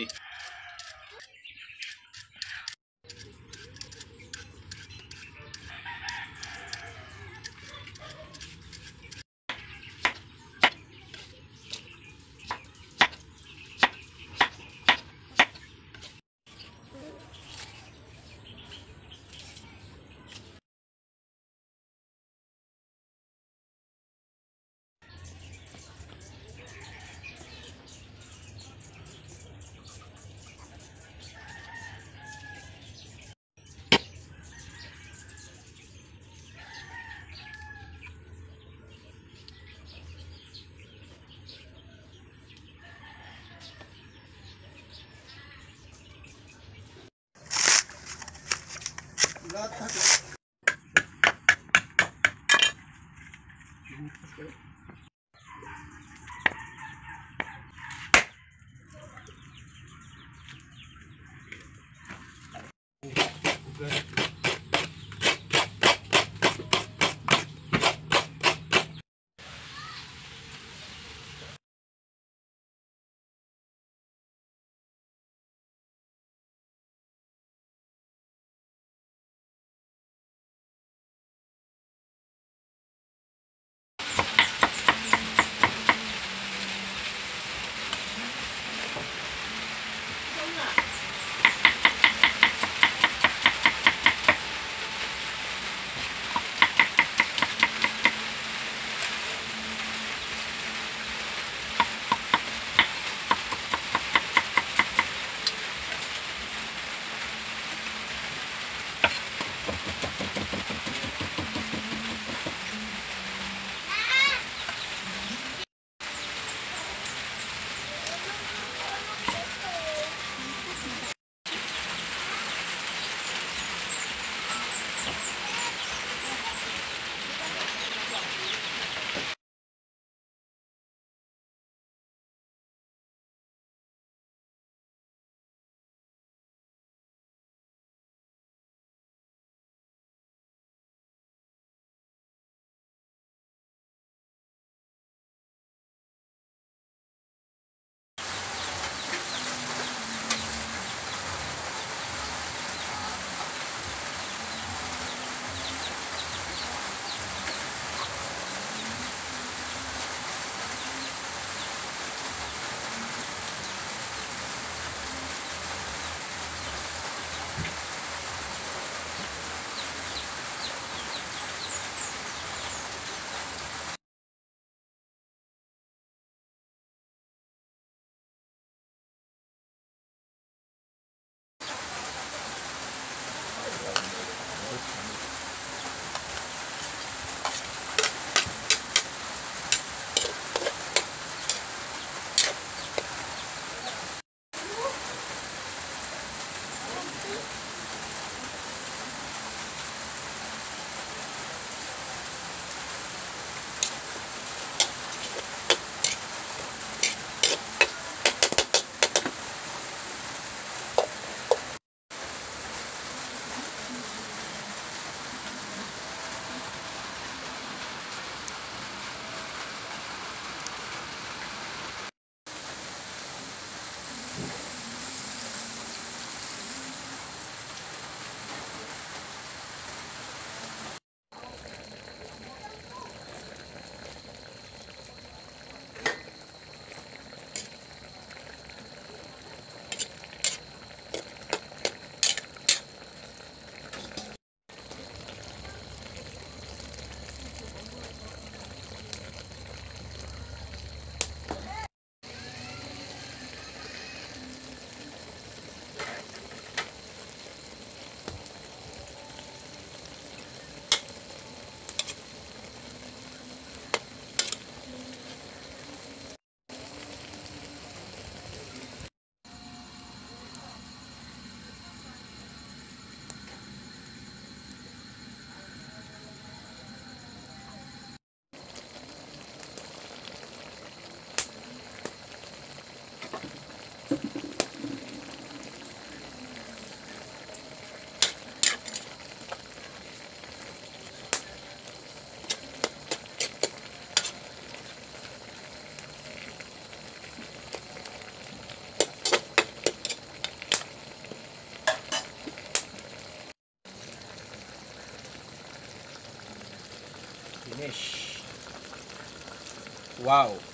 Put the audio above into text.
Buti. 딱딱 fresh. Wow.